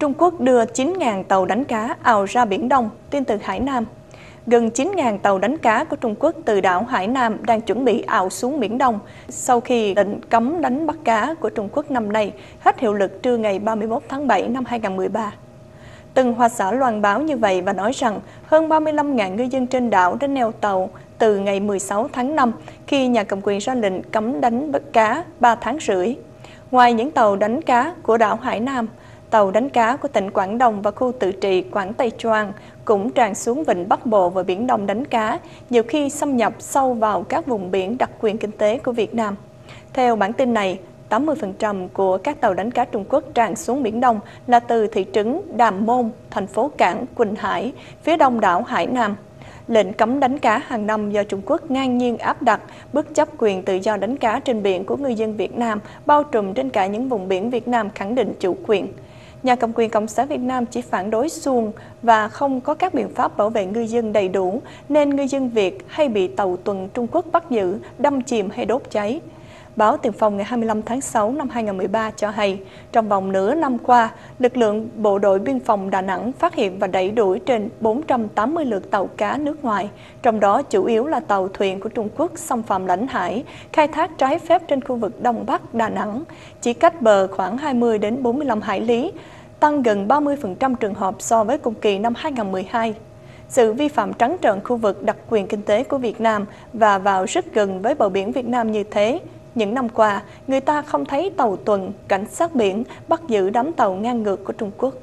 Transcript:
Trung Quốc đưa 9.000 tàu đánh cá ào ra Biển Đông, tin từ Hải Nam. Gần 9.000 tàu đánh cá của Trung Quốc từ đảo Hải Nam đang chuẩn bị ào xuống Biển Đông sau khi lệnh cấm đánh bắt cá của Trung Quốc năm nay hết hiệu lực trưa ngày 31 tháng 7 năm 2013. Từng hoa xã loan báo như vậy và nói rằng hơn 35.000 ngư dân trên đảo đã neo tàu từ ngày 16 tháng 5 khi nhà cầm quyền ra lệnh cấm đánh bắt cá 3 tháng rưỡi. Ngoài những tàu đánh cá của đảo Hải Nam, tàu đánh cá của tỉnh Quảng Đông và khu tự trị Quảng Tây Choang cũng tràn xuống vịnh Bắc Bộ và Biển Đông đánh cá, nhiều khi xâm nhập sâu vào các vùng biển đặc quyền kinh tế của Việt Nam. Theo bản tin này, 80% của các tàu đánh cá Trung Quốc tràn xuống Biển Đông là từ thị trấn Đàm Môn, thành phố Cảng, Quỳnh Hải, phía đông đảo Hải Nam. Lệnh cấm đánh cá hàng năm do Trung Quốc ngang nhiên áp đặt, bất chấp quyền tự do đánh cá trên biển của người dân Việt Nam, bao trùm trên cả những vùng biển Việt Nam khẳng định chủ quyền. Nhà cầm quyền Cộng sản Việt Nam chỉ phản đối xuồng và không có các biện pháp bảo vệ ngư dân đầy đủ, nên ngư dân Việt hay bị tàu tuần Trung Quốc bắt giữ, đâm chìm hay đốt cháy. Báo Tiền phong ngày 25 tháng 6 năm 2013 cho hay, trong vòng nửa năm qua, lực lượng Bộ đội Biên phòng Đà Nẵng phát hiện và đẩy đuổi trên 480 lượt tàu cá nước ngoài, trong đó chủ yếu là tàu thuyền của Trung Quốc xâm phạm lãnh hải, khai thác trái phép trên khu vực Đông Bắc Đà Nẵng, chỉ cách bờ khoảng 20 đến 45 hải lý, tăng gần 30% trường hợp so với cùng kỳ năm 2012 sự vi phạm trắng trợn khu vực đặc quyền kinh tế của Việt Nam và vào rất gần với bờ biển Việt Nam như thế những năm qua, người ta không thấy tàu tuần, cảnh sát biển bắt giữ đám tàu ngang ngược của Trung Quốc.